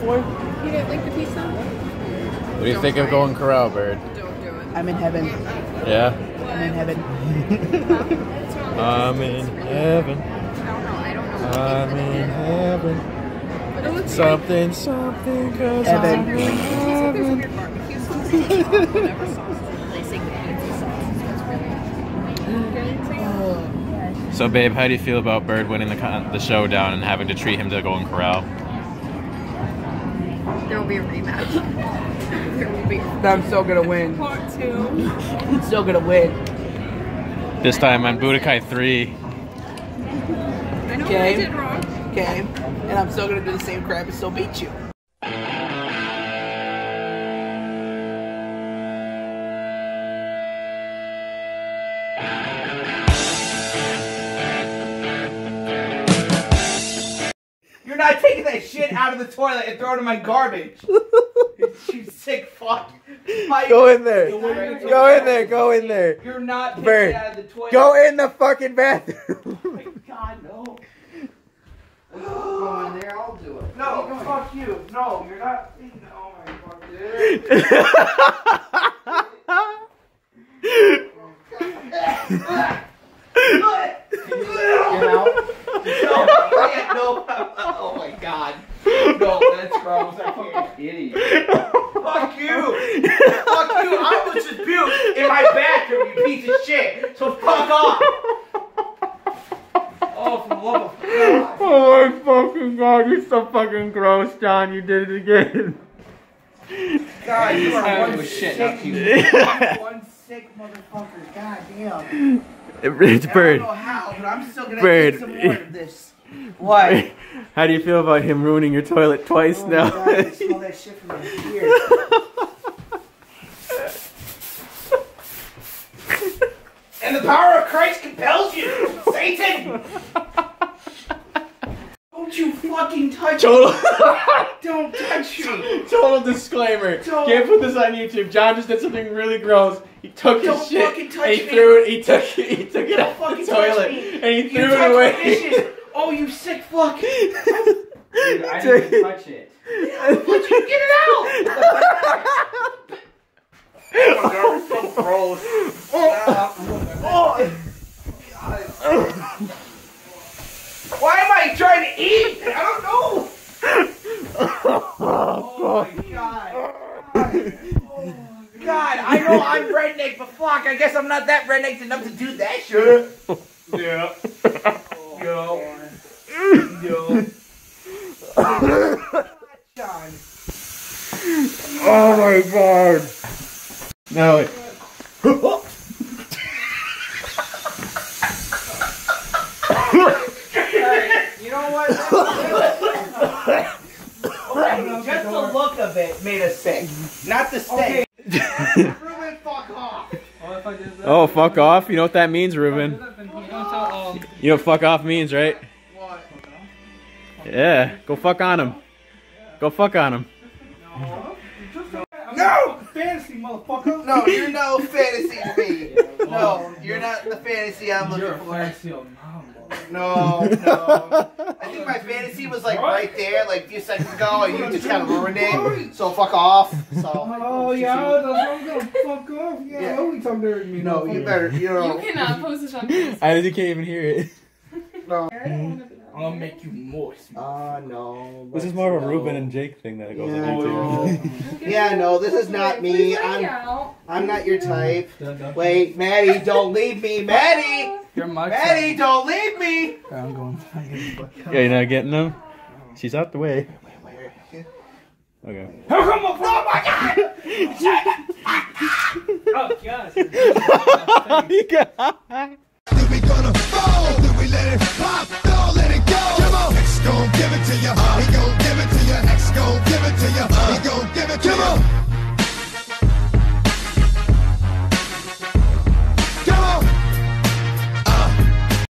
before? You didn't like the pizza? What do you think of Golden Corral, Bird? Don't do it. I'm in heaven. Yeah. I'm in heaven. I'm in heaven. I don't know. I don't know. I'm in heaven. But Something, something, cause Evan. I'm in There's heaven. weird barbecue sauce. Whatever sauce is replacing the pizza sauce. It's really So, babe, how do you feel about Bird winning the con- the showdown and having to treat him to Golden Corral? There will be a rematch. there will be I'm still gonna win. part two. I'm still gonna win. This time on Budokai 3. I know what I Okay. did wrong. Okay? And I'm still gonna do the same crap and still beat you. You're not taking that shit out of the toilet and throwing it in my garbage. you sick fuck. My- Go in there. The winner takes Go in there. Go in there. You're not taking Bird. it out of the toilet. Go in the fucking bathroom. Oh my God, no. Go in there, I'll do it. No, fuck you. No, you're not. Oh my fuck, dude. Get out. No, I can't, no. Oh my god. No, that's gross. I can't. Idiot. Fuck you. Fuck you. I was just puke in my bathroom, you piece of shit. So fuck off. Oh, for love of God. oh my fucking god, you're so fucking gross, John. You did it again. God, you are I one was shit, sick, not puke. one sick motherfucker. God damn. It's I Bird. don't know how, but I'm still gonna Bird. get some more of this. What? How do you feel about him ruining your toilet twice Oh now? God, I smell that shit from my ear. and the power of Christ compels you, Satan! Don't you fucking touch me! Total, Don't touch me! total disclaimer. Don't. Can't put this on YouTube. John just did something really gross. He took Don't his shit touch and he me. threw it. He took it. He took it Don't out the toilet me. and he threw touch it my away. Dishes! Oh, you sick fuck! Dude, I didn't touch it. Let you get it out! oh, that's so gross. Oh. Why am I trying to eat? I don't know. Oh my god. God, I know I'm redneck, but fuck, I guess I'm not that redneck enough to do that shit. Yeah. Yo. Yo. John. Oh my god. No. wait. You know what? Just the look of it made us sick. Not the steak. Reuben, fuck off. Oh, fuck off. You know what that means, Reuben? You know what fuck off means, right? What? Yeah. Go fuck on him. Go fuck on him. No! Fantasy, motherfucker. No, you're no fantasy to me. No, you're not the fantasy I'm looking for. No, no. I think my fantasy was like right there, like a few seconds ago, and you just kind of ruined it. So fuck off. So. Oh yeah, that's what I'm gonna fuck off. Yeah, Yeah. I always talk dirty to me. No, you better. You know. You know. cannot post this. On this. I you can't even hear it. I'm I'll make you moist. Uh, no. This is more of a no. Reuben and Jake thing that it goes yeah, on YouTube. No. yeah, no, this is not me. I'm, I'm not your type. Wait, Maddie, don't leave me. Maddie! You're my Maddie, don't leave me! I'm going. Yeah, you're not getting them? She's out the way. Okay. How come my Oh my god! oh god. oh god. we gonna fall? Did we let it pop?